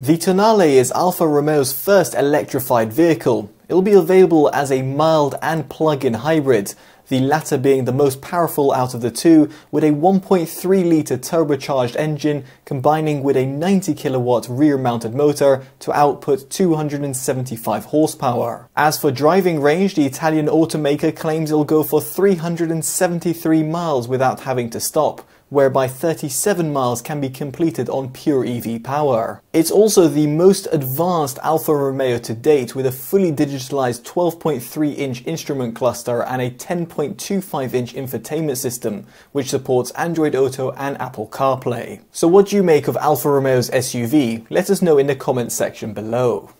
The Tonale is Alfa Romeo's first electrified vehicle. It'll be available as a mild and plug-in hybrid, the latter being the most powerful out of the two with a 1.3 litre turbocharged engine combining with a 90 kilowatt rear mounted motor to output 275 horsepower. As for driving range, the Italian automaker claims it'll go for 373 miles without having to stop whereby 37 miles can be completed on pure EV power. It's also the most advanced Alfa Romeo to date with a fully digitalized 12.3 inch instrument cluster and a 10.25 inch infotainment system, which supports Android Auto and Apple CarPlay. So what do you make of Alfa Romeo's SUV? Let us know in the comments section below.